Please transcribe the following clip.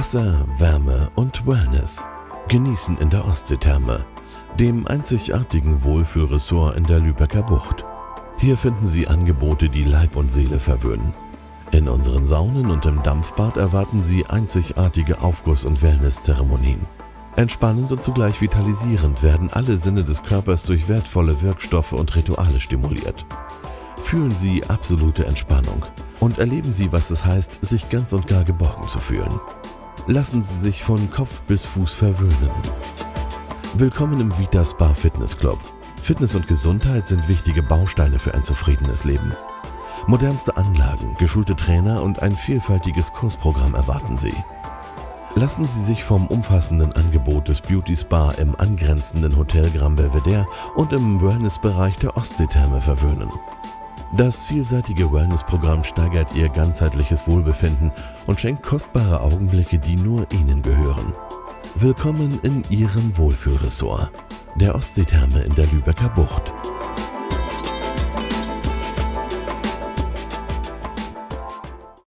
Wasser, Wärme und Wellness. Genießen in der Ostseetherme, dem einzigartigen Wohlfühlressort in der Lübecker Bucht. Hier finden Sie Angebote, die Leib und Seele verwöhnen. In unseren Saunen und im Dampfbad erwarten Sie einzigartige Aufguss- und Wellnesszeremonien. Entspannend und zugleich vitalisierend werden alle Sinne des Körpers durch wertvolle Wirkstoffe und Rituale stimuliert. Fühlen Sie absolute Entspannung und erleben Sie, was es heißt, sich ganz und gar geborgen zu fühlen. Lassen Sie sich von Kopf bis Fuß verwöhnen. Willkommen im Vita Spa Fitness Club. Fitness und Gesundheit sind wichtige Bausteine für ein zufriedenes Leben. Modernste Anlagen, geschulte Trainer und ein vielfältiges Kursprogramm erwarten Sie. Lassen Sie sich vom umfassenden Angebot des Beauty Spa im angrenzenden Hotel Grand Belvedere und im Wellnessbereich der Ostseetherme verwöhnen. Das vielseitige Wellnessprogramm steigert Ihr ganzheitliches Wohlbefinden und schenkt kostbare Augenblicke, die nur Ihnen gehören. Willkommen in Ihrem Wohlfühlressort, der Ostseetherme in der Lübecker Bucht.